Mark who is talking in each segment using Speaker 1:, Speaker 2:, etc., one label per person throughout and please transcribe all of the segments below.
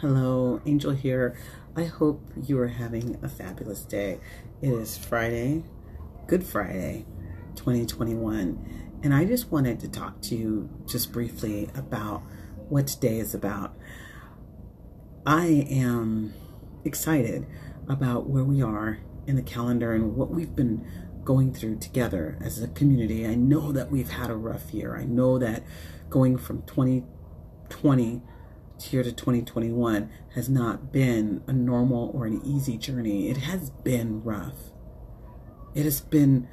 Speaker 1: Hello, Angel here. I hope you are having a fabulous day. It is Friday, Good Friday, 2021, and I just wanted to talk to you just briefly about what today is about. I am excited about where we are in the calendar and what we've been going through together as a community. I know that we've had a rough year. I know that going from 2020 year to 2021 has not been a normal or an easy journey. It has been rough. It has been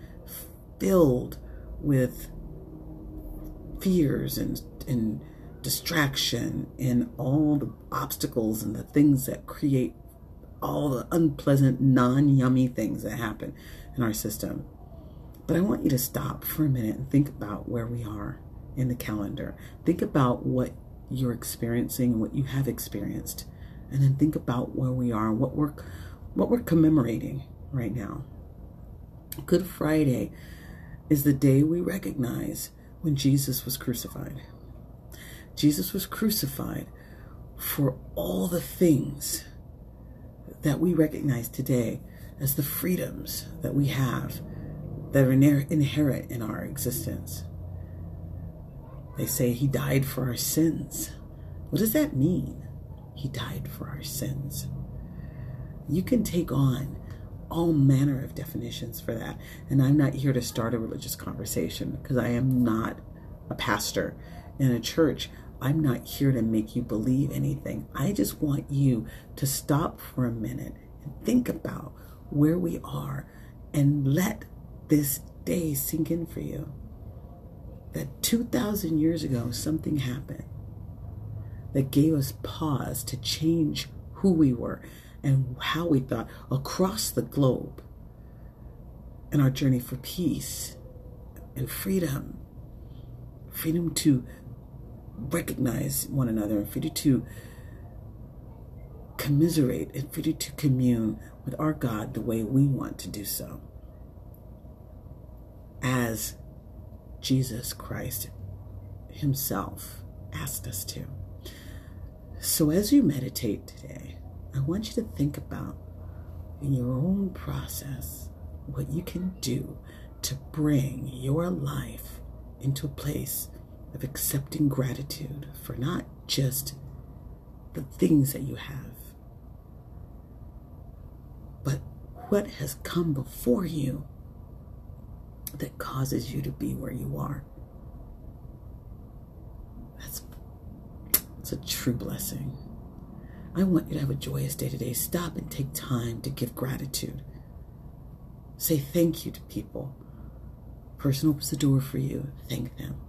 Speaker 1: filled with fears and, and distraction and all the obstacles and the things that create all the unpleasant, non yummy things that happen in our system. But I want you to stop for a minute and think about where we are in the calendar. Think about what you're experiencing and what you have experienced. And then think about where we are and what we're what we're commemorating right now. Good Friday is the day we recognize when Jesus was crucified. Jesus was crucified for all the things that we recognize today as the freedoms that we have that are inherent in our existence. They say he died for our sins. What does that mean? He died for our sins. You can take on all manner of definitions for that. And I'm not here to start a religious conversation because I am not a pastor in a church. I'm not here to make you believe anything. I just want you to stop for a minute and think about where we are and let this day sink in for you that 2,000 years ago, something happened that gave us pause to change who we were and how we thought across the globe in our journey for peace and freedom. Freedom to recognize one another and freedom to commiserate and freedom to commune with our God the way we want to do so. As Jesus Christ Himself asked us to. So, as you meditate today, I want you to think about in your own process what you can do to bring your life into a place of accepting gratitude for not just the things that you have, but what has come before you that causes you to be where you are. That's it's a true blessing. I want you to have a joyous day today. Stop and take time to give gratitude. Say thank you to people. Person opens the door for you. Thank them.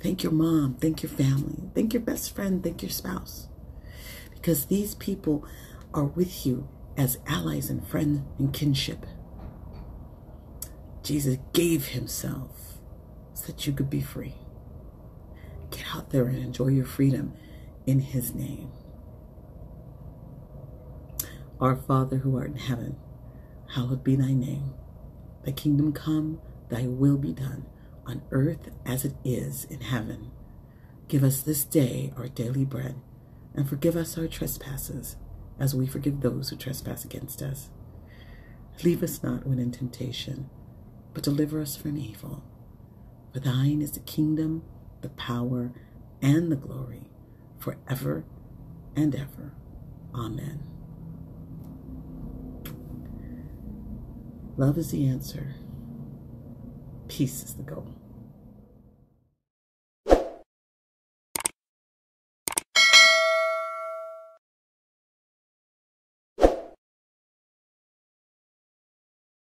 Speaker 1: Thank your mom. Thank your family. Thank your best friend. Thank your spouse. Because these people are with you as allies and friends and kinship. Jesus gave himself so that you could be free. Get out there and enjoy your freedom in his name. Our Father who art in heaven, hallowed be thy name. Thy kingdom come, thy will be done, on earth as it is in heaven. Give us this day our daily bread, and forgive us our trespasses, as we forgive those who trespass against us. Leave us not when in temptation but deliver us from evil. For thine is the kingdom, the power, and the glory, forever and ever. Amen. Love is the answer. Peace is the goal.